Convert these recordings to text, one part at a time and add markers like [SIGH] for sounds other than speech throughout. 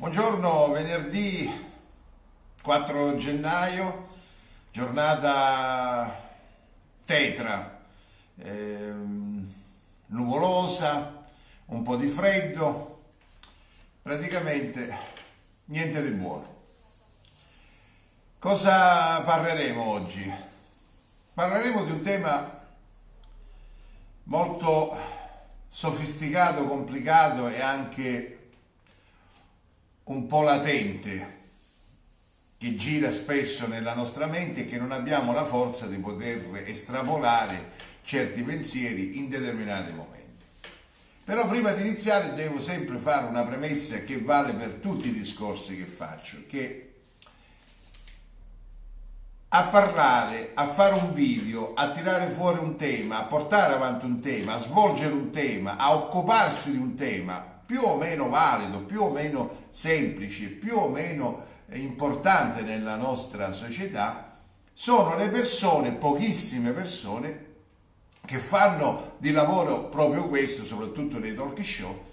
Buongiorno, venerdì 4 gennaio, giornata tetra, ehm, nuvolosa, un po' di freddo, praticamente niente di buono. Cosa parleremo oggi? Parleremo di un tema molto sofisticato, complicato e anche un po' latente che gira spesso nella nostra mente e che non abbiamo la forza di poter estrapolare certi pensieri in determinati momenti. Però prima di iniziare devo sempre fare una premessa che vale per tutti i discorsi che faccio, che a parlare, a fare un video, a tirare fuori un tema, a portare avanti un tema, a svolgere un tema, a occuparsi di un tema più o meno valido, più o meno semplice, più o meno importante nella nostra società, sono le persone, pochissime persone, che fanno di lavoro proprio questo, soprattutto nei talk show,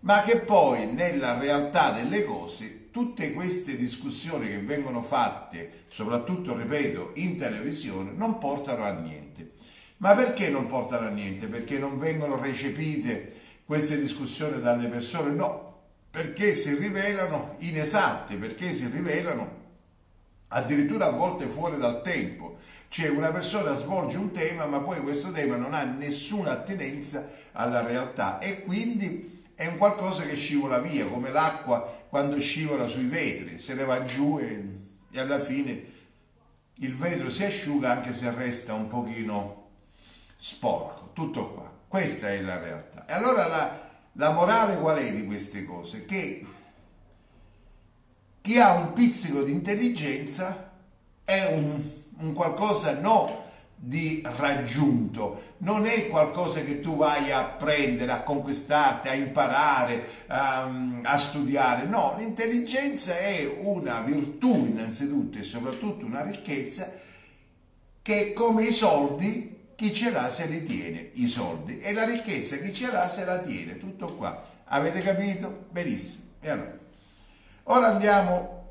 ma che poi nella realtà delle cose tutte queste discussioni che vengono fatte, soprattutto, ripeto, in televisione, non portano a niente. Ma perché non portano a niente? Perché non vengono recepite queste discussioni dalle persone? No, perché si rivelano inesatte, perché si rivelano addirittura a volte fuori dal tempo. Cioè una persona svolge un tema ma poi questo tema non ha nessuna attinenza alla realtà e quindi è un qualcosa che scivola via, come l'acqua quando scivola sui vetri, se ne va giù e, e alla fine il vetro si asciuga anche se resta un pochino sporco, tutto qua. Questa è la realtà. E allora la, la morale qual è di queste cose? Che chi ha un pizzico di intelligenza è un, un qualcosa no di raggiunto, non è qualcosa che tu vai a prendere, a conquistarti, a imparare, a, a studiare, no, l'intelligenza è una virtù innanzitutto e soprattutto una ricchezza che come i soldi chi ce l'ha se li tiene i soldi e la ricchezza chi ce l'ha se la tiene, tutto qua. Avete capito? Benissimo. E allora, ora andiamo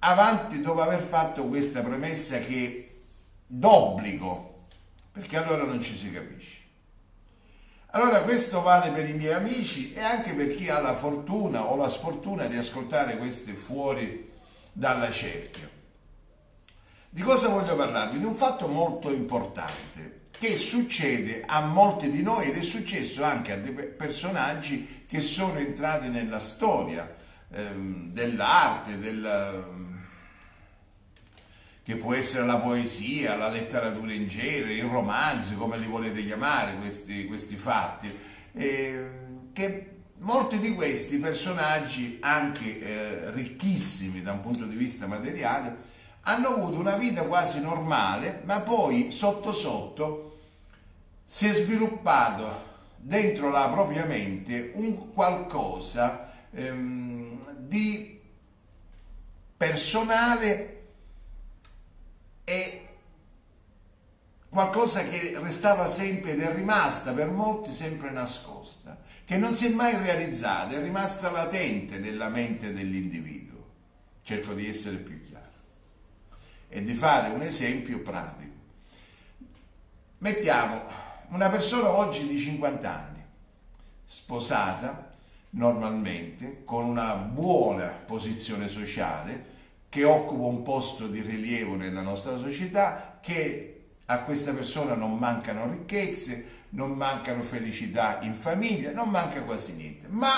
avanti dopo aver fatto questa premessa che d'obbligo, perché allora non ci si capisce. Allora questo vale per i miei amici e anche per chi ha la fortuna o la sfortuna di ascoltare queste fuori dalla cerchia. Di cosa voglio parlarvi? Di un fatto molto importante che succede a molti di noi ed è successo anche a dei personaggi che sono entrati nella storia ehm, dell'arte, del, che può essere la poesia, la letteratura in genere, i romanzi, come li volete chiamare questi, questi fatti, eh, che molti di questi personaggi, anche eh, ricchissimi da un punto di vista materiale, hanno avuto una vita quasi normale, ma poi sotto sotto si è sviluppato dentro la propria mente un qualcosa ehm, di personale e qualcosa che restava sempre ed è rimasta per molti sempre nascosta, che non si è mai realizzata, è rimasta latente nella mente dell'individuo. Cerco di essere più chiaro e di fare un esempio pratico. Mettiamo una persona oggi di 50 anni, sposata normalmente, con una buona posizione sociale, che occupa un posto di rilievo nella nostra società, che a questa persona non mancano ricchezze, non mancano felicità in famiglia, non manca quasi niente. Ma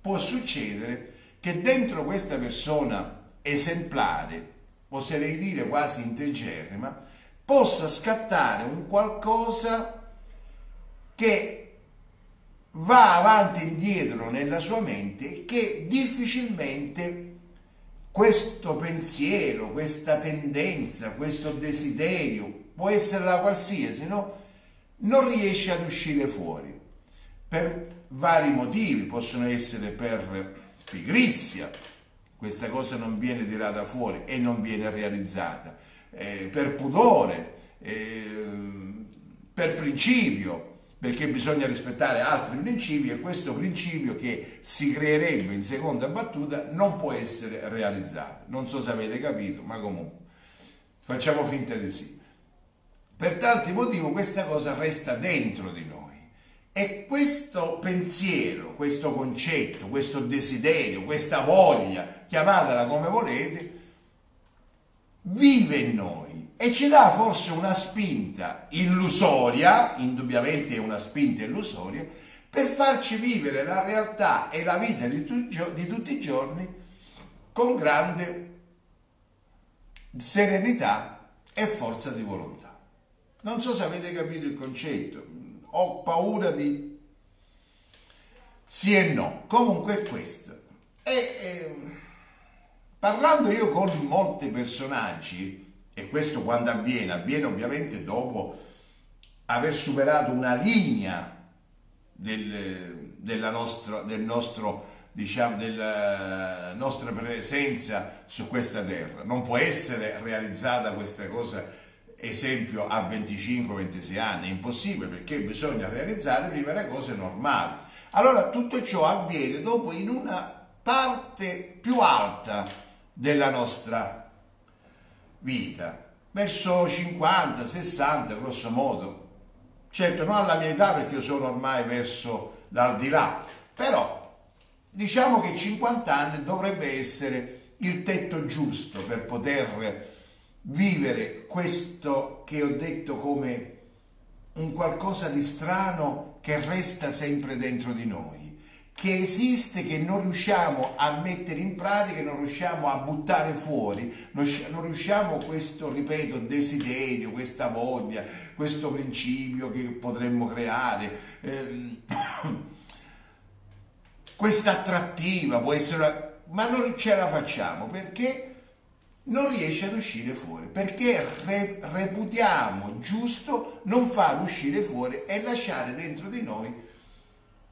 può succedere che dentro questa persona esemplare, oserei dire quasi integerrima, possa scattare un qualcosa che va avanti e indietro nella sua mente e che difficilmente questo pensiero, questa tendenza, questo desiderio, può essere la qualsiasi, no? non riesce ad uscire fuori. Per vari motivi, possono essere per pigrizia, questa cosa non viene tirata fuori e non viene realizzata, eh, per pudore, eh, per principio, perché bisogna rispettare altri principi e questo principio che si creerebbe in seconda battuta non può essere realizzato. Non so se avete capito, ma comunque facciamo finta di sì. Per tanti motivi questa cosa resta dentro di noi e questo pensiero, questo concetto, questo desiderio, questa voglia, chiamatela come volete, vive in noi e ci dà forse una spinta illusoria, indubbiamente è una spinta illusoria, per farci vivere la realtà e la vita di, di tutti i giorni con grande serenità e forza di volontà. Non so se avete capito il concetto, ho paura di sì e no, comunque è questo. E, e, parlando io con molti personaggi, e questo quando avviene? Avviene ovviamente dopo aver superato una linea del, della nostra, del nostro diciamo, della nostra presenza su questa terra. Non può essere realizzata questa cosa, esempio, a 25-26 anni, è impossibile perché bisogna realizzare prima le cose normali. Allora tutto ciò avviene dopo in una parte più alta della nostra vita, verso 50, 60 grosso modo. Certo, non alla mia età perché io sono ormai verso l'aldilà, però diciamo che 50 anni dovrebbe essere il tetto giusto per poter vivere questo che ho detto come un qualcosa di strano che resta sempre dentro di noi che esiste, che non riusciamo a mettere in pratica, non riusciamo a buttare fuori, non riusciamo questo, ripeto, desiderio, questa voglia, questo principio che potremmo creare, ehm, [COUGHS] questa attrattiva può essere, una, ma non ce la facciamo perché non riesce ad uscire fuori, perché re, reputiamo giusto non farlo uscire fuori e lasciare dentro di noi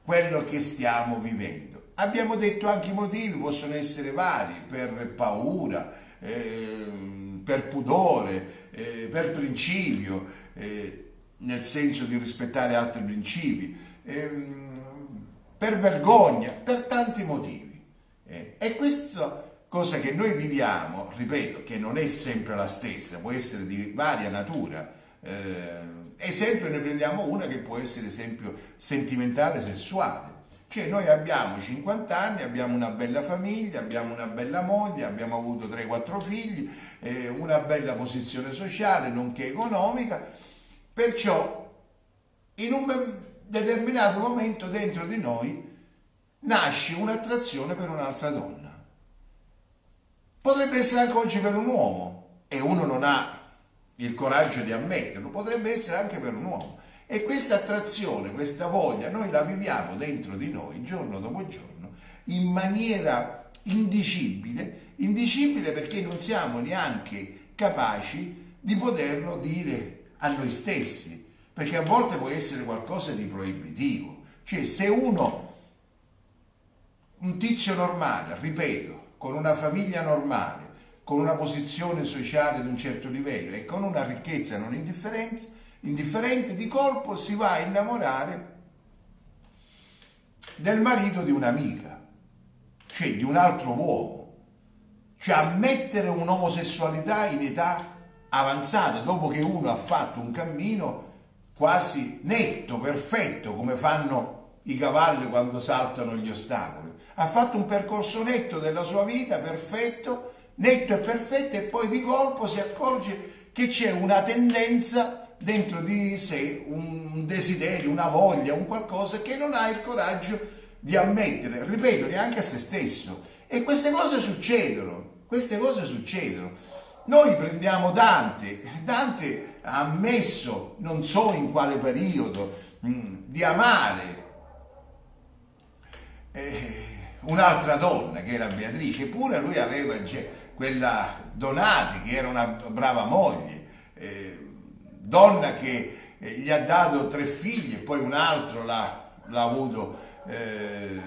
quello che stiamo vivendo. Abbiamo detto anche i motivi, possono essere vari, per paura, eh, per pudore, eh, per principio, eh, nel senso di rispettare altri principi, ehm, per vergogna, per tanti motivi. Eh. e questa cosa che noi viviamo, ripeto, che non è sempre la stessa, può essere di varia natura, eh, Esempio, ne prendiamo una che può essere esempio sentimentale, sessuale. Cioè noi abbiamo 50 anni, abbiamo una bella famiglia, abbiamo una bella moglie, abbiamo avuto 3-4 figli, eh, una bella posizione sociale, nonché economica, perciò in un determinato momento dentro di noi nasce un'attrazione per un'altra donna. Potrebbe essere anche oggi per un uomo e uno non ha il coraggio di ammetterlo, potrebbe essere anche per un uomo. E questa attrazione, questa voglia, noi la viviamo dentro di noi giorno dopo giorno in maniera indicibile, indicibile perché non siamo neanche capaci di poterlo dire a noi stessi, perché a volte può essere qualcosa di proibitivo. Cioè se uno, un tizio normale, ripeto, con una famiglia normale, con una posizione sociale di un certo livello e con una ricchezza non indifferente, di colpo si va a innamorare del marito di un'amica, cioè di un altro uomo, cioè ammettere un'omosessualità in età avanzata, dopo che uno ha fatto un cammino quasi netto, perfetto, come fanno i cavalli quando saltano gli ostacoli. Ha fatto un percorso netto della sua vita, perfetto, netto e perfetto e poi di colpo si accorge che c'è una tendenza dentro di sé, un desiderio, una voglia, un qualcosa che non ha il coraggio di ammettere, ripeto, neanche a se stesso. E queste cose succedono, queste cose succedono. Noi prendiamo Dante, Dante ha ammesso, non so in quale periodo, mm, di amare eh, un'altra donna che era Beatrice, eppure lui aveva quella Donati che era una brava moglie, eh, donna che eh, gli ha dato tre figli e poi un altro l'ha, avuto eh,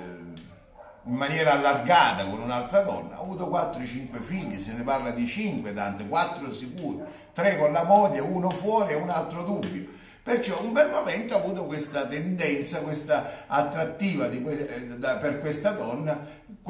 in maniera allargata con un'altra donna, ha avuto 4-5 figli, se ne parla di 5 tante, 4 sicuro, 3 con la moglie, uno fuori e un altro dubbio. Perciò un bel momento ha avuto questa tendenza, questa attrattiva que eh, per questa donna,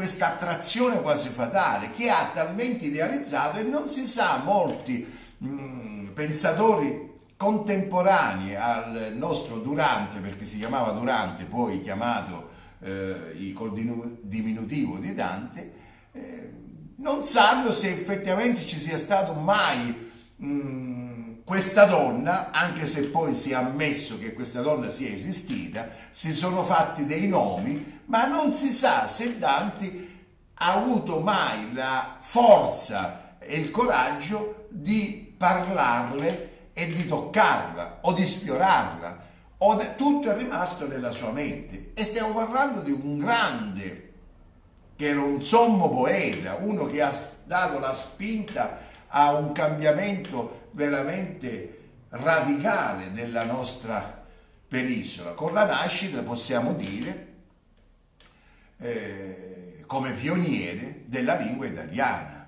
questa attrazione quasi fatale che ha talmente idealizzato e non si sa molti mh, mm, pensatori contemporanei al nostro Durante, perché si chiamava Durante, poi chiamato eh, col diminutivo di Dante, eh, non sanno se effettivamente ci sia stato mai mh, mm, questa donna, anche se poi si è ammesso che questa donna sia esistita, si sono fatti dei nomi, ma non si sa se Dante ha avuto mai la forza e il coraggio di parlarle e di toccarla o di sfiorarla. O tutto è rimasto nella sua mente. E stiamo parlando di un grande, che era un sommo poeta, uno che ha dato la spinta a un cambiamento veramente radicale della nostra penisola. Con la nascita possiamo dire eh, come pioniere della lingua italiana.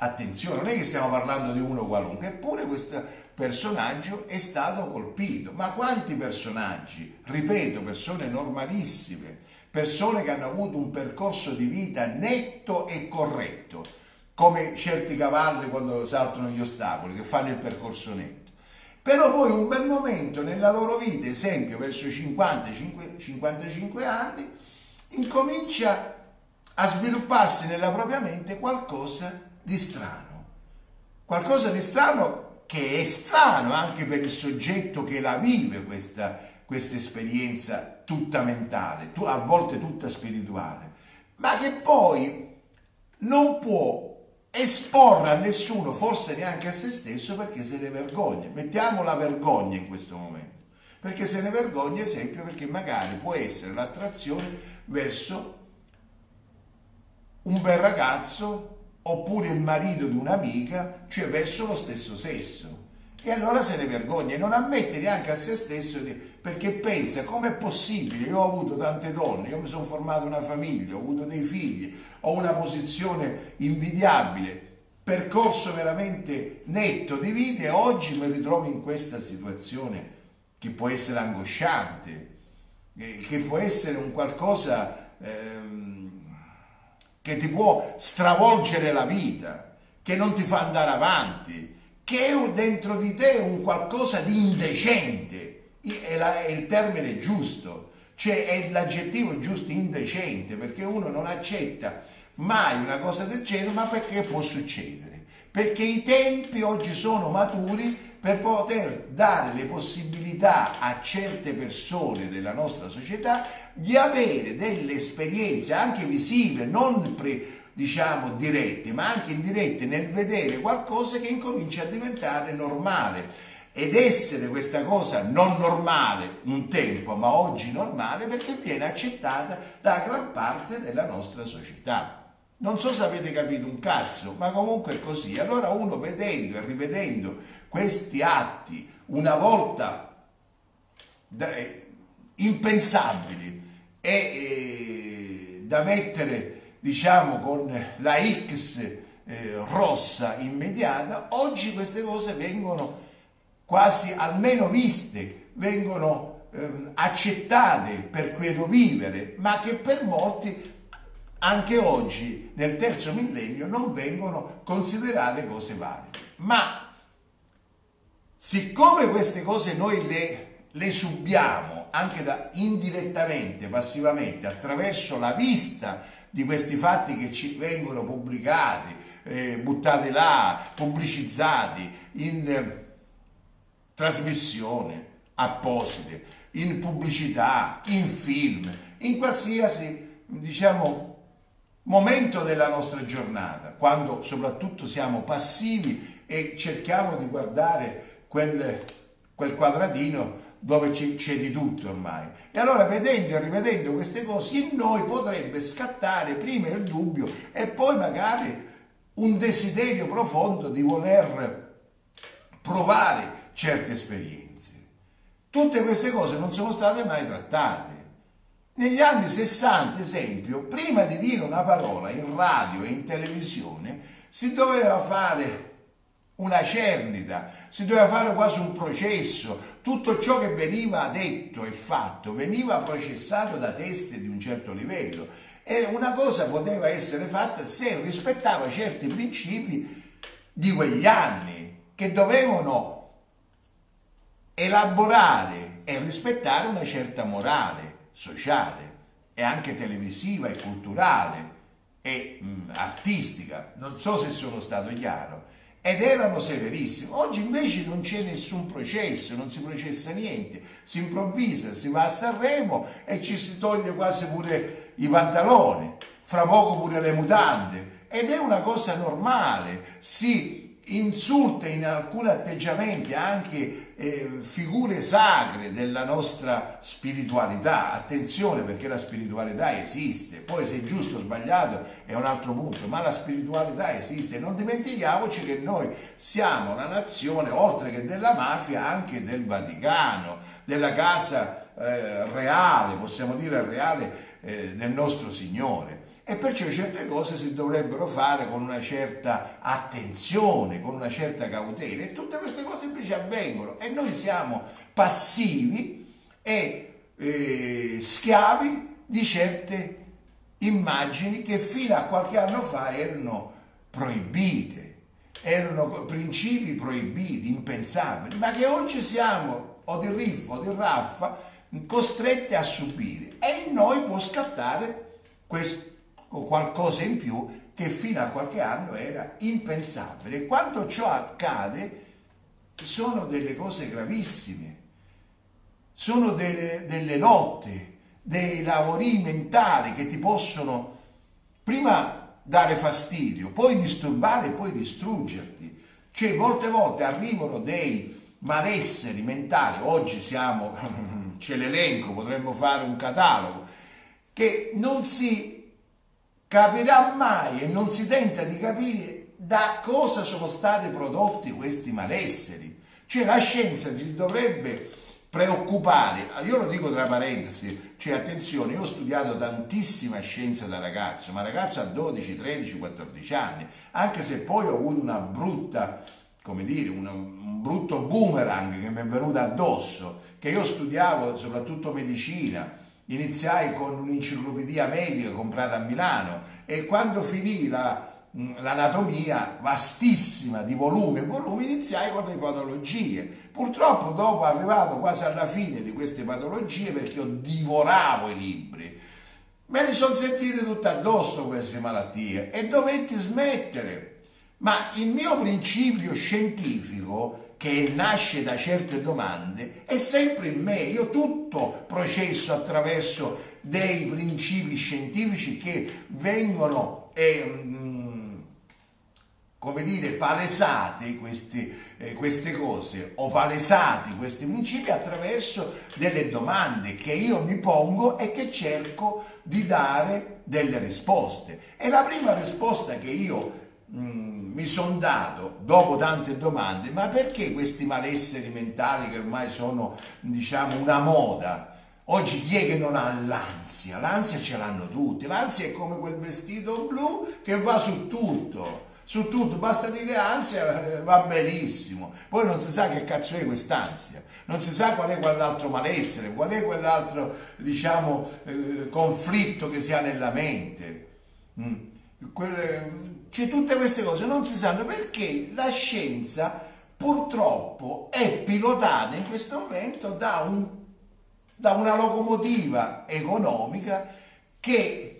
Attenzione, non è che stiamo parlando di uno qualunque, eppure questo personaggio è stato colpito. Ma quanti personaggi? Ripeto, persone normalissime, persone che hanno avuto un percorso di vita netto e corretto, come certi cavalli quando saltano gli ostacoli, che fanno il percorso netto. Però poi un bel momento nella loro vita, esempio verso i 50-55 anni, incomincia a svilupparsi nella propria mente qualcosa di strano. Qualcosa di strano che è strano anche per il soggetto che la vive questa, questa esperienza tutta mentale, a volte tutta spirituale, ma che poi non può esporre a nessuno, forse neanche a se stesso, perché se ne vergogna. Mettiamo la vergogna in questo momento, perché se ne vergogna, esempio, perché magari può essere l'attrazione verso un bel ragazzo oppure il marito di un'amica, cioè verso lo stesso sesso. E allora se ne vergogna e non ammette neanche a se stesso perché pensa com'è possibile, io ho avuto tante donne, io mi sono formato una famiglia, ho avuto dei figli, ho una posizione invidiabile, percorso veramente netto di vita e oggi mi ritrovo in questa situazione che può essere angosciante, che può essere un qualcosa... Ehm, che ti può stravolgere la vita, che non ti fa andare avanti, che dentro di te è un qualcosa di indecente, è, la, è il termine giusto, cioè è l'aggettivo giusto indecente, perché uno non accetta mai una cosa del genere, ma perché può succedere? Perché i tempi oggi sono maturi per poter dare le possibilità a certe persone della nostra società di avere delle esperienze anche visive, non pre, diciamo dirette, ma anche indirette nel vedere qualcosa che incomincia a diventare normale ed essere questa cosa non normale un tempo, ma oggi normale perché viene accettata da gran parte della nostra società. Non so se avete capito un cazzo, ma comunque è così. Allora uno vedendo e rivedendo questi atti una volta eh, impensabili e eh, da mettere diciamo con la X eh, rossa immediata, oggi queste cose vengono quasi almeno viste, vengono ehm, accettate per quieto vivere, ma che per molti anche oggi nel terzo millennio non vengono considerate cose valide. Ma siccome queste cose noi le, le subiamo anche da, indirettamente, passivamente, attraverso la vista di questi fatti che ci vengono pubblicati, eh, buttati là, pubblicizzati in eh, trasmissione apposite, in pubblicità, in film, in qualsiasi diciamo momento della nostra giornata, quando soprattutto siamo passivi e cerchiamo di guardare quel, quel quadratino dove c'è di tutto ormai. E allora vedendo e rivedendo queste cose in noi potrebbe scattare prima il dubbio e poi magari un desiderio profondo di voler provare certe esperienze. Tutte queste cose non sono state mai trattate. Negli anni 60, esempio, prima di dire una parola in radio e in televisione, si doveva fare una cernita, si doveva fare quasi un processo, tutto ciò che veniva detto e fatto veniva processato da teste di un certo livello. E una cosa poteva essere fatta se rispettava certi principi di quegli anni che dovevano elaborare e rispettare una certa morale sociale e anche televisiva e culturale e mh, artistica. Non so se sono stato chiaro ed erano severissimi. Oggi invece non c'è nessun processo, non si processa niente, si improvvisa, si va a Sanremo e ci si toglie quasi pure i pantaloni, fra poco pure le mutande. Ed è una cosa normale, si insulta in alcuni atteggiamenti anche eh, figure sacre della nostra spiritualità. Attenzione perché la spiritualità esiste, poi se è giusto o sbagliato è un altro punto, ma la spiritualità esiste. Non dimentichiamoci che noi siamo la nazione, oltre che della mafia, anche del Vaticano, della casa eh, reale, possiamo dire reale eh, del nostro Signore e perciò certe cose si dovrebbero fare con una certa attenzione, con una certa cautela e tutte queste cose invece avvengono e noi siamo passivi e eh, schiavi di certe immagini che fino a qualche anno fa erano proibite, erano principi proibiti, impensabili, ma che oggi siamo o di riffo o di raffa costretti a subire. E in noi può scattare questo o qualcosa in più che fino a qualche anno era impensabile. Quando ciò accade sono delle cose gravissime, sono delle, delle lotte, dei lavori mentali che ti possono prima dare fastidio, poi disturbare e poi distruggerti. Cioè molte volte arrivano dei malesseri mentali, oggi siamo, [LAUGHS] c'è l'elenco, potremmo fare un catalogo, che non si capirà mai e non si tenta di capire da cosa sono stati prodotti questi malesseri. Cioè la scienza si dovrebbe preoccupare, io lo dico tra parentesi, cioè attenzione, io ho studiato tantissima scienza da ragazzo, ma ragazzo a 12, 13, 14 anni, anche se poi ho avuto una brutta, come dire, una, un brutto boomerang che mi è venuto addosso, che io studiavo soprattutto medicina, iniziai con un'enciclopedia medica comprata a Milano e quando finì la, l'anatomia vastissima di volume e volume iniziai con le patologie. Purtroppo dopo arrivato quasi alla fine di queste patologie perché io divoravo i libri, me ne sono sentite tutte addosso queste malattie e dovetti smettere. Ma il mio principio scientifico che nasce da certe domande è sempre in me. Io tutto processo attraverso dei principi scientifici che vengono, eh, come dire, palesati questi, eh, queste cose o palesati questi principi attraverso delle domande che io mi pongo e che cerco di dare delle risposte. E la prima risposta che io Mm, mi sono dato dopo tante domande ma perché questi malesseri mentali che ormai sono diciamo una moda oggi chi è che non ha l'ansia l'ansia ce l'hanno tutti l'ansia è come quel vestito blu che va su tutto su tutto, basta dire ansia, eh, va benissimo. Poi non si sa che cazzo è quest'ansia, non si sa qual è quell'altro malessere, qual è quell'altro, diciamo, eh, conflitto che si ha nella mente. Mm. Quelle, cioè tutte queste cose non si sanno perché la scienza purtroppo è pilotata in questo momento da, un, da una locomotiva economica che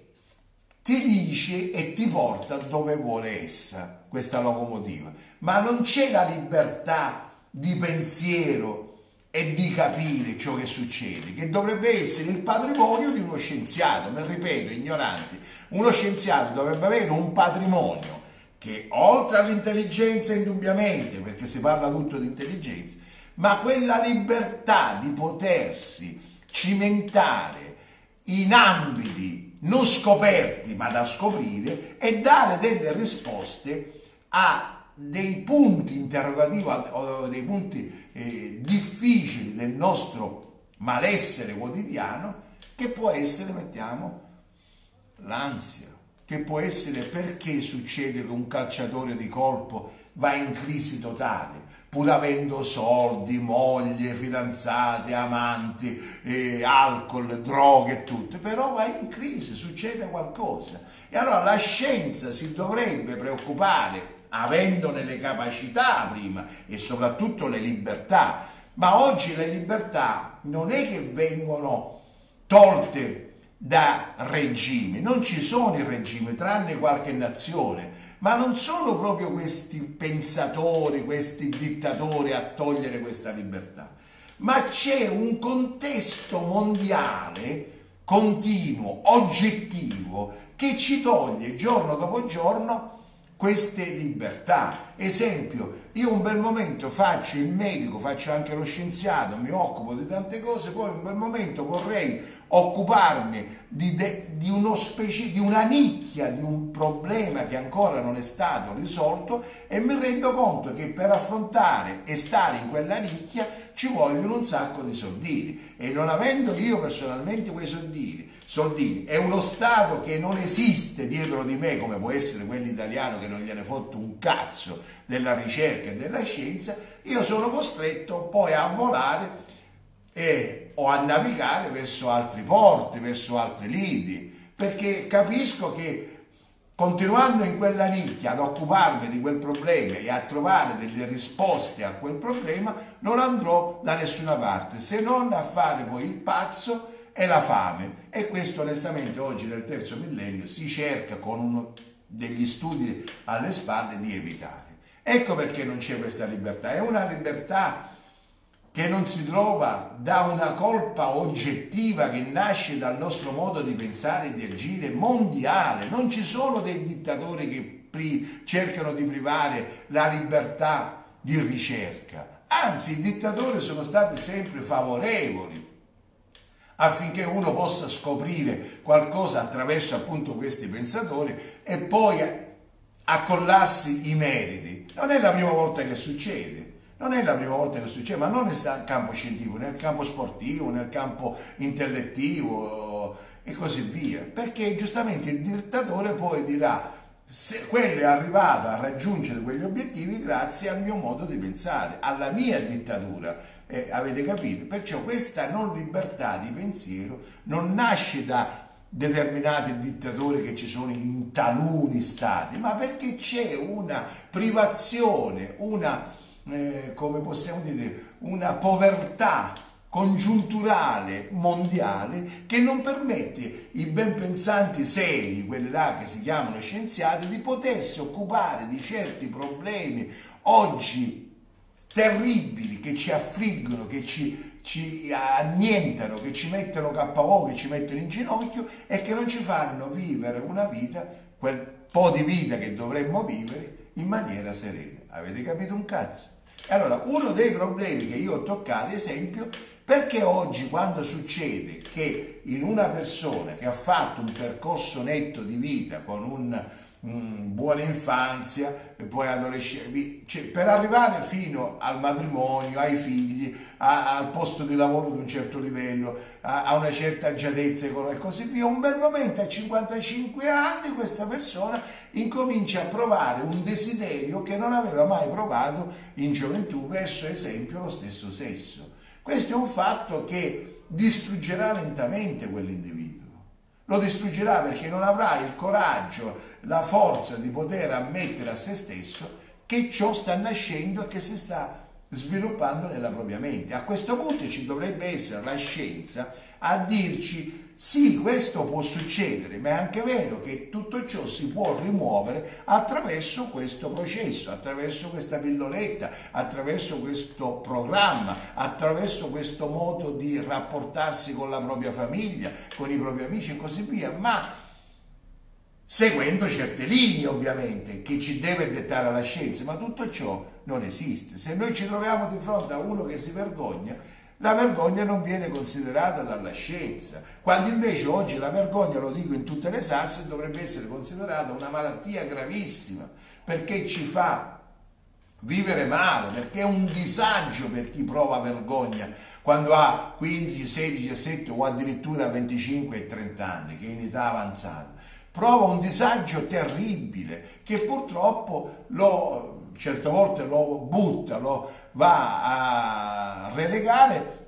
ti dice e ti porta dove vuole essa, questa locomotiva. Ma non c'è la libertà di pensiero e di capire ciò che succede, che dovrebbe essere il patrimonio di uno scienziato, ma ripeto, ignoranti. Uno scienziato dovrebbe avere un patrimonio che oltre all'intelligenza indubbiamente, perché si parla tutto di intelligenza, ma quella libertà di potersi cimentare in ambiti non scoperti ma da scoprire e dare delle risposte a dei punti interrogativi o dei punti eh, difficili del nostro malessere quotidiano che può essere, mettiamo, l'ansia, che può essere perché succede che un calciatore di colpo va in crisi totale pur avendo soldi, moglie, fidanzate, amanti, eh, alcol, droghe e tutto, però va in crisi, succede qualcosa. E allora la scienza si dovrebbe preoccupare, avendone le capacità prima e soprattutto le libertà, ma oggi le libertà non è che vengono tolte da regimi, non ci sono i regimi, tranne qualche nazione, ma non sono proprio questi pensatori, questi dittatori a togliere questa libertà, ma c'è un contesto mondiale continuo, oggettivo, che ci toglie giorno dopo giorno queste libertà. Esempio, io un bel momento faccio il medico, faccio anche lo scienziato, mi occupo di tante cose, poi un bel momento vorrei occuparmi di, de, di, di una nicchia, di un problema che ancora non è stato risolto e mi rendo conto che per affrontare e stare in quella nicchia ci vogliono un sacco di soldini. E non avendo io personalmente quei soldini, soldini. È uno Stato che non esiste dietro di me come può essere quello italiano che non gliene fotte un cazzo della ricerca e della scienza, io sono costretto poi a volare e, o a navigare verso altri porti, verso altri lidi, perché capisco che continuando in quella nicchia ad occuparmi di quel problema e a trovare delle risposte a quel problema, non andrò da nessuna parte, se non a fare poi il pazzo e la fame. E questo onestamente oggi nel terzo millennio si cerca con uno degli studi alle spalle di evitare. Ecco perché non c'è questa libertà, è una libertà che non si trova da una colpa oggettiva che nasce dal nostro modo di pensare e di agire mondiale. Non ci sono dei dittatori che cercano di privare la libertà di ricerca. Anzi, i dittatori sono stati sempre favorevoli affinché uno possa scoprire qualcosa attraverso appunto questi pensatori e poi accollarsi i meriti. Non è la prima volta che succede. Non è la prima volta che succede, ma non nel campo scientifico, nel campo sportivo, nel campo intellettivo e così via. Perché giustamente il dittatore poi dirà se quello è arrivato a raggiungere quegli obiettivi grazie al mio modo di pensare, alla mia dittatura. Eh, avete capito? Perciò questa non libertà di pensiero non nasce da determinati dittatori che ci sono in taluni stati, ma perché c'è una privazione, una eh, come possiamo dire, una povertà congiunturale mondiale che non permette i ben pensanti seri, quelli là che si chiamano scienziati, di potersi occupare di certi problemi oggi terribili che ci affliggono, che ci, ci annientano, che ci mettono KO, che ci mettono in ginocchio e che non ci fanno vivere una vita, quel po' di vita che dovremmo vivere in maniera serena. Avete capito un cazzo? Allora, uno dei problemi che io ho toccato, esempio, perché oggi quando succede che in una persona che ha fatto un percorso netto di vita con un Buona infanzia e poi adolescenza, cioè, per arrivare fino al matrimonio, ai figli, a, al posto di lavoro di un certo livello, a, a una certa agiatezza e così via, un bel momento a 55 anni questa persona incomincia a provare un desiderio che non aveva mai provato in gioventù verso esempio lo stesso sesso. Questo è un fatto che distruggerà lentamente quell'individuo lo distruggerà perché non avrà il coraggio, la forza di poter ammettere a se stesso che ciò sta nascendo e che si sta sviluppando nella propria mente. A questo punto ci dovrebbe essere la scienza a dirci sì, questo può succedere, ma è anche vero che tutto ciò si può rimuovere attraverso questo processo, attraverso questa pilloletta, attraverso questo programma, attraverso questo modo di rapportarsi con la propria famiglia, con i propri amici e così via, ma seguendo certe linee ovviamente che ci deve dettare la scienza, ma tutto ciò non esiste. Se noi ci troviamo di fronte a uno che si vergogna, la vergogna non viene considerata dalla scienza, quando invece oggi la vergogna, lo dico in tutte le salse, dovrebbe essere considerata una malattia gravissima, perché ci fa vivere male, perché è un disagio per chi prova vergogna quando ha 15, 16, 17 o addirittura 25 e 30 anni, che è in età avanzata prova un disagio terribile che purtroppo lo, certe volte lo butta, lo va a relegare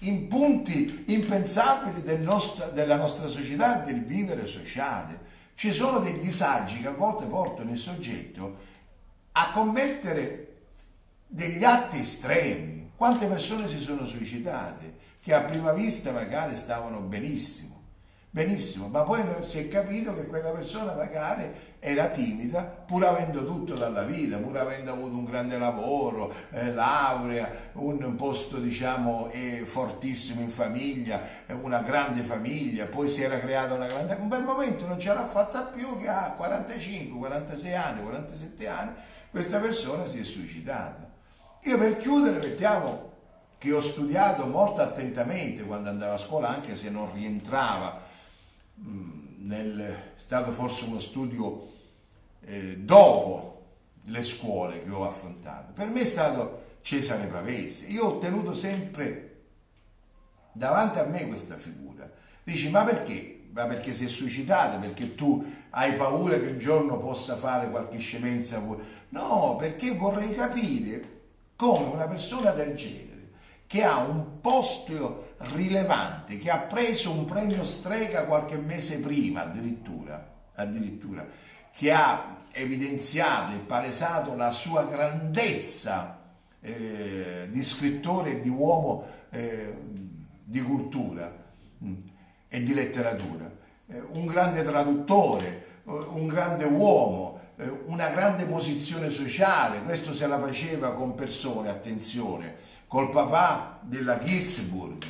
in punti impensabili del nostro, della nostra società, del vivere sociale. Ci sono dei disagi che a volte portano il soggetto a commettere degli atti estremi. Quante persone si sono suicidate che a prima vista magari stavano benissimo, benissimo, ma poi si è capito che quella persona magari era timida pur avendo tutto dalla vita, pur avendo avuto un grande lavoro, eh, laurea, un posto diciamo eh, fortissimo in famiglia, una grande famiglia, poi si era creata una grande... Un bel momento non ce l'ha fatta più che a 45, 46 anni, 47 anni, questa persona si è suicidata. Io per chiudere mettiamo che ho studiato molto attentamente quando andavo a scuola, anche se non rientrava nel, è stato forse uno studio eh, dopo le scuole che ho affrontato. Per me è stato Cesare Pavese. Io ho ottenuto sempre davanti a me questa figura. Dici, ma perché? Ma perché si è suicidato? Perché tu hai paura che un giorno possa fare qualche scemenza? No, perché vorrei capire come una persona del genere, che ha un posto rilevante, che ha preso un premio strega qualche mese prima addirittura, addirittura che ha evidenziato e palesato la sua grandezza eh, di scrittore e di uomo eh, di cultura mh, mm, e di letteratura, eh, un grande traduttore, eh, un grande uomo, eh, una grande posizione sociale, questo se la faceva con persone, attenzione, col papà della Gitzburg,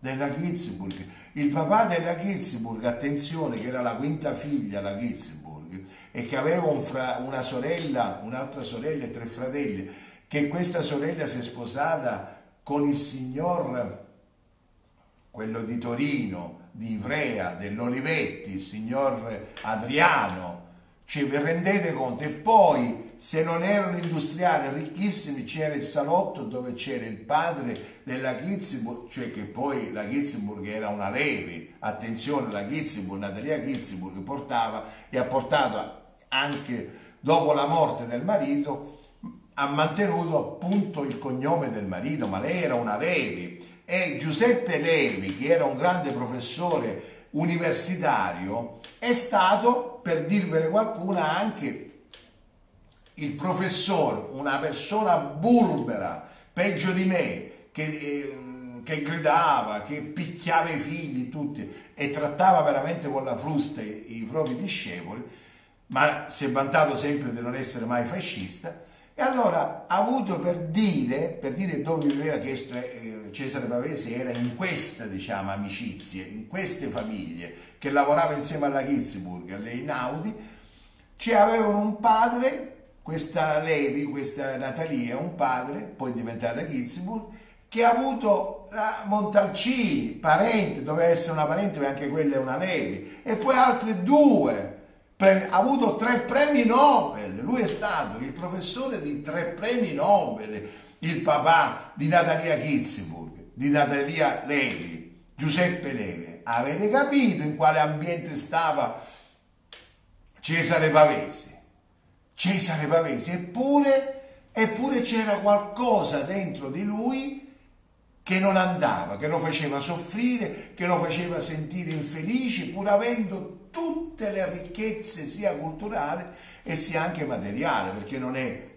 della Gitzburg, il papà della Gitzburg, attenzione, che era la quinta figlia, la Gitzburg, e che aveva un fra, una sorella, un'altra sorella e tre fratelli, che questa sorella si è sposata con il signor, quello di Torino, di Ivrea, dell'Olivetti, il signor Adriano, vi rendete conto? E poi se non erano industriali ricchissimi c'era il salotto dove c'era il padre della Gizziburg, cioè che poi la Gizziburg era una Levi, attenzione la Gizziburg, Natalia Gizziburg portava e ha portato anche dopo la morte del marito, ha mantenuto appunto il cognome del marito, ma lei era una Levi. E Giuseppe Levi, che era un grande professore universitario, è stato, per dirvene qualcuna, anche il professore, una persona burbera, peggio di me, che, eh, che gridava, che picchiava i figli tutti e trattava veramente con la frusta i, i propri discepoli, ma si è vantato sempre di non essere mai fascista, e allora ha avuto per dire, per dire dove viveva chiesto eh, Cesare Pavese, era in queste diciamo, amicizie, in queste famiglie, che lavorava insieme alla Gitzburg, alle Inaudi, ci avevano un padre, questa Levi, questa Natalia, un padre, poi diventata Gitzburg, che ha avuto la Montalcini, parente, doveva essere una parente, ma anche quella è una Levi, e poi altre due ha avuto tre premi Nobel, lui è stato il professore di tre premi Nobel, il papà di Natalia Gitzburg, di Natalia Levi, Giuseppe Levi. Avete capito in quale ambiente stava Cesare Pavese? Cesare Pavese, eppure, eppure c'era qualcosa dentro di lui che non andava, che lo faceva soffrire, che lo faceva sentire infelice, pur avendo tutte le ricchezze sia culturali e sia anche materiali, perché non è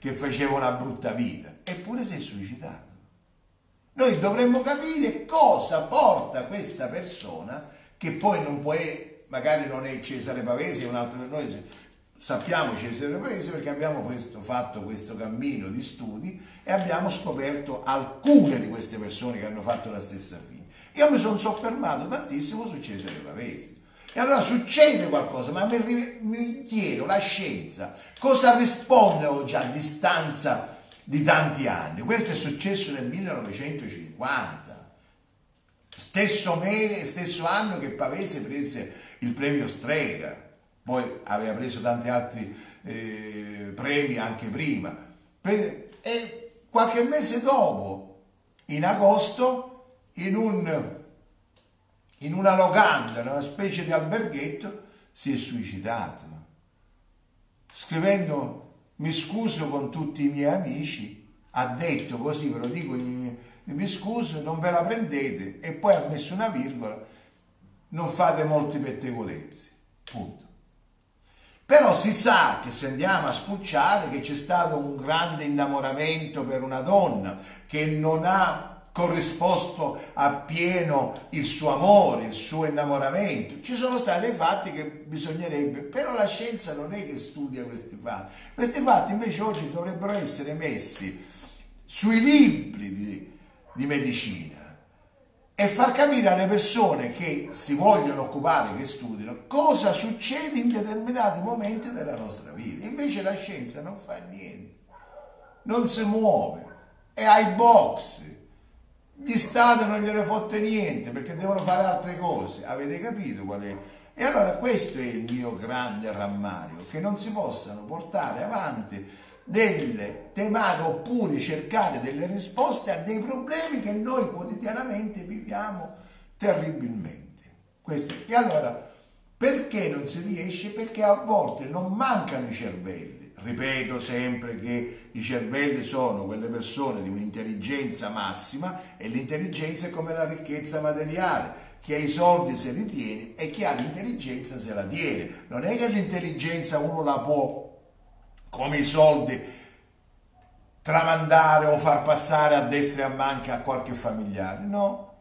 che faceva una brutta vita, eppure si è suicidato. Noi dovremmo capire cosa porta questa persona, che poi non può, magari non è Cesare Pavese, un altro, noi sappiamo Cesare Pavese perché abbiamo questo, fatto questo cammino di studi e abbiamo scoperto alcune di queste persone che hanno fatto la stessa fine. Io mi sono soffermato tantissimo su Cesare Pavese e allora succede qualcosa, ma mi, mi chiedo, la scienza, cosa risponde oggi a distanza di tanti anni? Questo è successo nel 1950, stesso, me, stesso anno che Pavese prese il premio Strega, poi aveva preso tanti altri eh, premi anche prima. E qualche mese dopo, in agosto, in un in una locanda, in una specie di alberghetto, si è suicidato. Scrivendo mi scuso con tutti i miei amici, ha detto così, ve lo dico, mi scuso, non ve la prendete, e poi ha messo una virgola, non fate molti pettegolezzi, punto. Però si sa che se andiamo a spulciare che c'è stato un grande innamoramento per una donna che non ha corrisposto appieno il suo amore, il suo innamoramento. Ci sono stati dei fatti che bisognerebbe, però la scienza non è che studia questi fatti. Questi fatti invece oggi dovrebbero essere messi sui libri di, di medicina e far capire alle persone che si vogliono occupare, che studiano, cosa succede in determinati momenti della nostra vita. Invece la scienza non fa niente, non si muove, è ai box gli stati non gliene fotte niente perché devono fare altre cose. Avete capito qual è? E allora questo è il mio grande rammario, che non si possano portare avanti delle tematiche oppure cercare delle risposte a dei problemi che noi quotidianamente viviamo terribilmente. Questo. E allora, perché non si riesce? Perché a volte non mancano i cervelli Ripeto sempre che i cervelli sono quelle persone di un'intelligenza massima e l'intelligenza è come la ricchezza materiale. Chi ha i soldi se li tiene e chi ha l'intelligenza se la tiene. Non è che l'intelligenza uno la può, come i soldi, tramandare o far passare a destra e a manca a qualche familiare. No,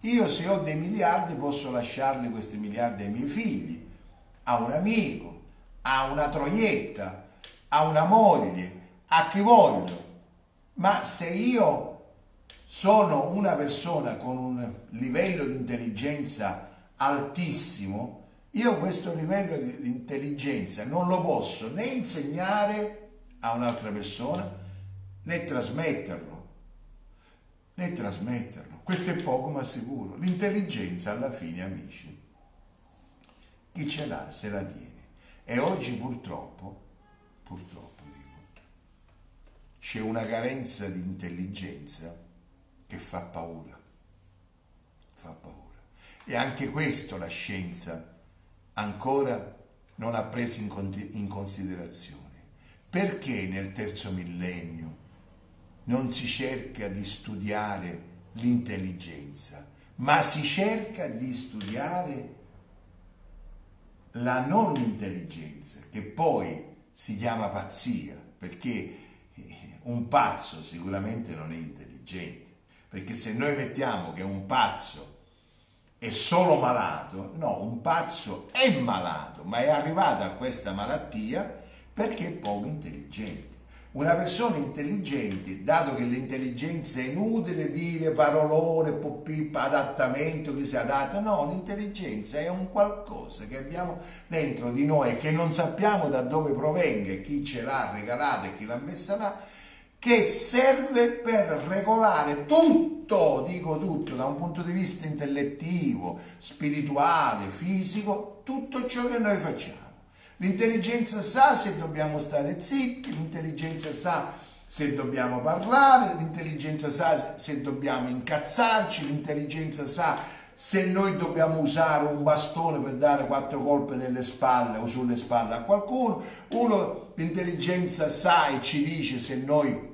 io se ho dei miliardi posso lasciarli questi miliardi ai miei figli, a un amico, a una troietta, a una moglie, a chi voglio, ma se io sono una persona con un livello di intelligenza altissimo, io questo livello di intelligenza non lo posso né insegnare a un'altra persona né trasmetterlo, né trasmetterlo. Questo è poco ma sicuro. L'intelligenza alla fine, amici, chi ce l'ha se la tiene. E oggi purtroppo purtroppo dico, c'è una carenza di intelligenza che fa paura, fa paura. E anche questo la scienza ancora non ha preso in, considerazione. Perché nel terzo millennio non si cerca di studiare l'intelligenza, ma si cerca di studiare la non intelligenza, che poi si chiama pazzia, perché un pazzo sicuramente non è intelligente, perché se noi mettiamo che un pazzo è solo malato, no, un pazzo è malato, ma è arrivato a questa malattia perché è poco intelligente. Una persona intelligente, dato che l'intelligenza è inutile dire parolone, popippa, adattamento, che si adatta, no, l'intelligenza è un qualcosa che abbiamo dentro di noi e che non sappiamo da dove provenga, chi ce l'ha regalata e chi l'ha messa là, che serve per regolare tutto, dico tutto, da un punto di vista intellettivo, spirituale, fisico, tutto ciò che noi facciamo. L'intelligenza sa se dobbiamo stare zitti, l'intelligenza sa se dobbiamo parlare, l'intelligenza sa se dobbiamo incazzarci, l'intelligenza sa se noi dobbiamo usare un bastone per dare quattro colpe nelle spalle o sulle spalle a qualcuno, uno l'intelligenza sa e ci dice se noi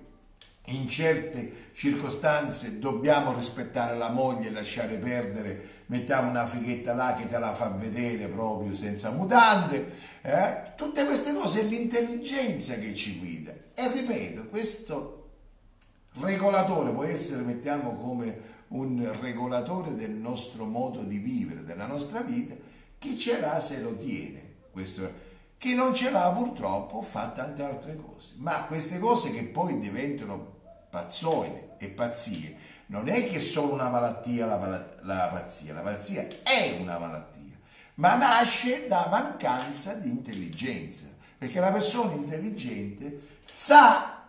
in certe circostanze dobbiamo rispettare la moglie lasciare perdere, mettiamo una fighetta là che te la fa vedere proprio senza mutande, eh? Tutte queste cose è l'intelligenza che ci guida. E ripeto, questo regolatore può essere, mettiamo come un regolatore del nostro modo di vivere, della nostra vita, chi ce l'ha se lo tiene. Questo, chi non ce l'ha purtroppo fa tante altre cose, ma queste cose che poi diventano pazzoide e pazzie, non è che solo una malattia la, la pazzia, la pazzia è una malattia ma nasce da mancanza di intelligenza, perché la persona intelligente sa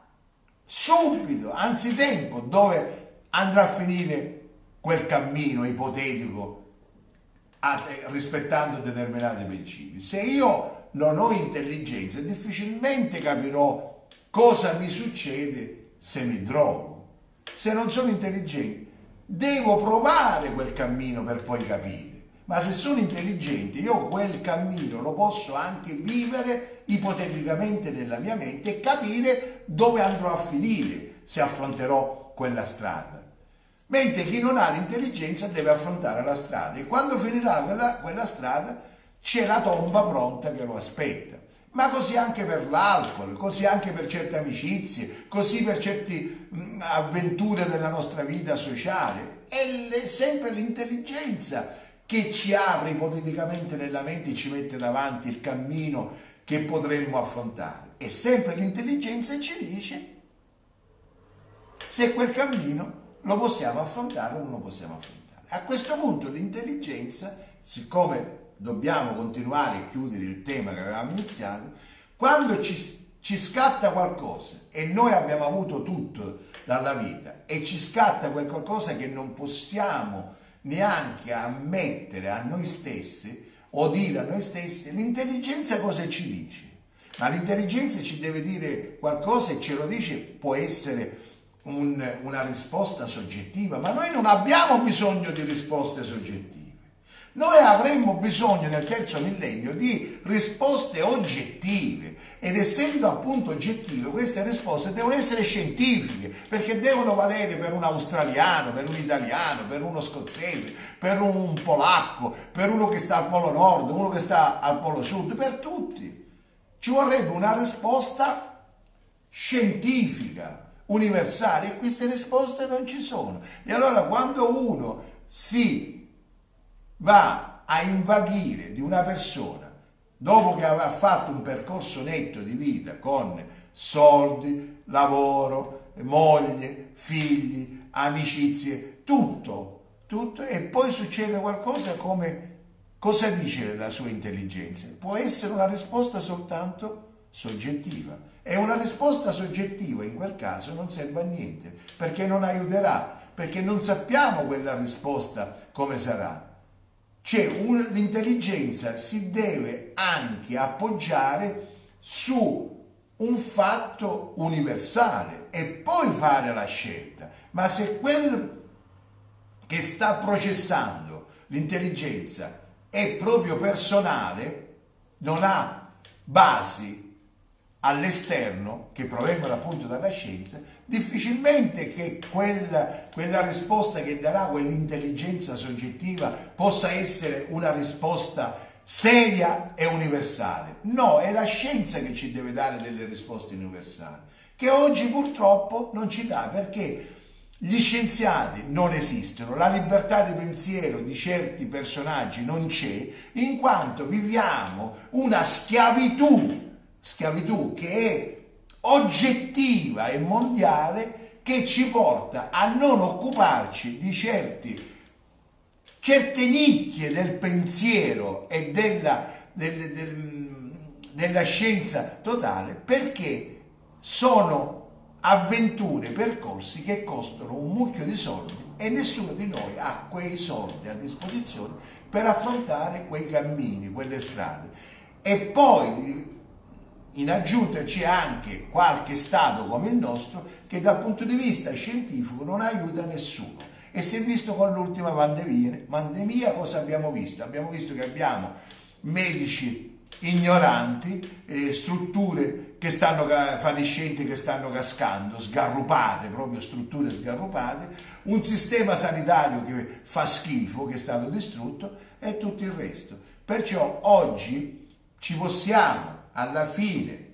subito, anzitempo, dove andrà a finire quel cammino ipotetico rispettando determinati principi. Se io non ho intelligenza, difficilmente capirò cosa mi succede se mi drogo. Se non sono intelligente, devo provare quel cammino per poi capire ma se sono intelligente io quel cammino lo posso anche vivere ipoteticamente nella mia mente e capire dove andrò a finire se affronterò quella strada. Mentre chi non ha l'intelligenza deve affrontare la strada e quando finirà quella, quella strada c'è la tomba pronta che lo aspetta. Ma così anche per l'alcol, così anche per certe amicizie, così per certe avventure della nostra vita sociale. È sempre l'intelligenza che ci apre ipoteticamente nella mente e ci mette davanti il cammino che potremmo affrontare. E sempre l'intelligenza ci dice se quel cammino lo possiamo affrontare o non lo possiamo affrontare. A questo punto l'intelligenza, siccome dobbiamo continuare a chiudere il tema che avevamo iniziato, quando ci, ci scatta qualcosa e noi abbiamo avuto tutto dalla vita e ci scatta qualcosa che non possiamo neanche ammettere a noi stessi o dire a noi stessi, l'intelligenza cosa ci dice? Ma l'intelligenza ci deve dire qualcosa e ce lo dice, può essere un, una risposta soggettiva, ma noi non abbiamo bisogno di risposte soggettive. Noi avremmo bisogno nel terzo millennio di risposte oggettive ed essendo appunto oggettive queste risposte devono essere scientifiche perché devono valere per un australiano, per un italiano, per uno scozzese, per un polacco, per uno che sta al polo nord, uno che sta al polo sud, per tutti. Ci vorrebbe una risposta scientifica, universale e queste risposte non ci sono. E allora quando uno si va a invaghire di una persona dopo che avrà fatto un percorso netto di vita con soldi, lavoro, moglie, figli, amicizie, tutto, tutto, e poi succede qualcosa come cosa dice la sua intelligenza? Può essere una risposta soltanto soggettiva. E una risposta soggettiva in quel caso non serve a niente, perché non aiuterà, perché non sappiamo quella risposta come sarà. Cioè l'intelligenza si deve anche appoggiare su un fatto universale e poi fare la scelta. Ma se quello che sta processando l'intelligenza è proprio personale, non ha basi all'esterno che provengono appunto dalla scienza, difficilmente che quella, quella risposta che darà quell'intelligenza soggettiva possa essere una risposta seria e universale. No, è la scienza che ci deve dare delle risposte universali, che oggi purtroppo non ci dà perché gli scienziati non esistono, la libertà di pensiero di certi personaggi non c'è, in quanto viviamo una schiavitù schiavitù che è oggettiva e mondiale che ci porta a non occuparci di certi, certe nicchie del pensiero e della, del, del, della scienza totale perché sono avventure, percorsi che costano un mucchio di soldi e nessuno di noi ha quei soldi a disposizione per affrontare quei cammini, quelle strade. E poi in aggiunta c'è anche qualche Stato come il nostro che dal punto di vista scientifico non aiuta nessuno. E si è visto con l'ultima pandemia, pandemia cosa abbiamo visto? Abbiamo visto che abbiamo medici ignoranti, eh, strutture che stanno, fatiscenti che stanno cascando, sgarrupate, proprio strutture sgarrupate, un sistema sanitario che fa schifo, che è stato distrutto e tutto il resto. Perciò oggi ci possiamo alla fine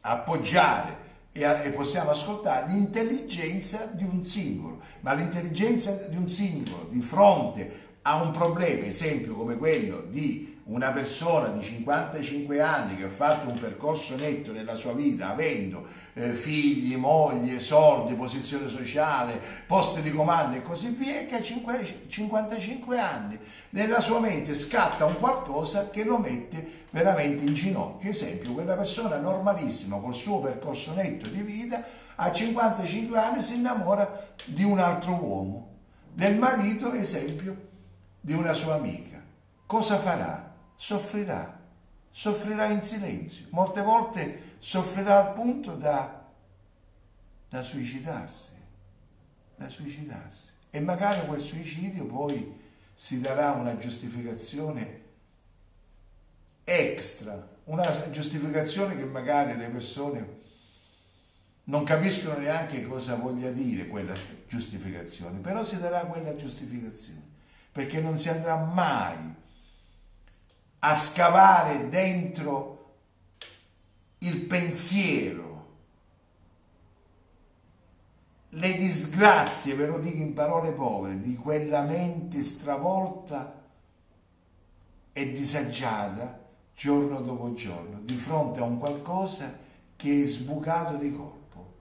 appoggiare e, e possiamo ascoltare l'intelligenza di un singolo, ma l'intelligenza di un singolo di fronte a un problema, esempio come quello di una persona di 55 anni che ha fatto un percorso netto nella sua vita, avendo eh, figli, moglie, soldi, posizione sociale, posti di comando e così via, e che a 55 anni nella sua mente scatta un qualcosa che lo mette veramente in ginocchio. Esempio, quella persona normalissima col suo percorso netto di vita a 55 anni si innamora di un altro uomo, del marito, esempio, di una sua amica. Cosa farà? Soffrirà, soffrirà in silenzio. Molte volte soffrirà al punto da, da suicidarsi, da suicidarsi. E magari quel suicidio poi si darà una giustificazione extra, una giustificazione che magari le persone non capiscono neanche cosa voglia dire quella giustificazione, però si darà quella giustificazione, perché non si andrà mai a scavare dentro il pensiero, le disgrazie, ve lo dico in parole povere, di quella mente stravolta e disagiata giorno dopo giorno di fronte a un qualcosa che è sbucato di corpo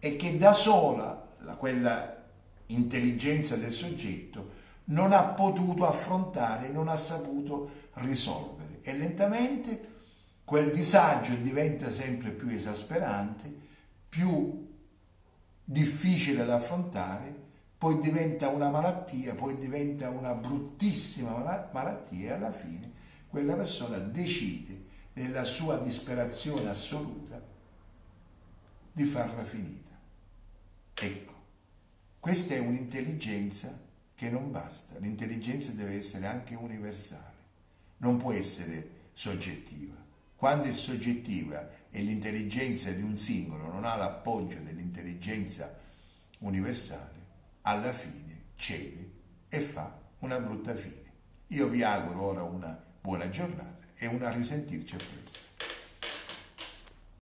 e che da sola, quella intelligenza del soggetto, non ha potuto affrontare, non ha saputo risolvere. E lentamente quel disagio diventa sempre più esasperante, più difficile da affrontare, poi diventa una malattia, poi diventa una bruttissima malattia e alla fine quella persona decide nella sua disperazione assoluta di farla finita. Ecco, questa è un'intelligenza che non basta, l'intelligenza deve essere anche universale, non può essere soggettiva. Quando è soggettiva e l'intelligenza di un singolo non ha l'appoggio dell'intelligenza universale, alla fine cede e fa una brutta fine. Io vi auguro ora una buona giornata e una risentirci a presto.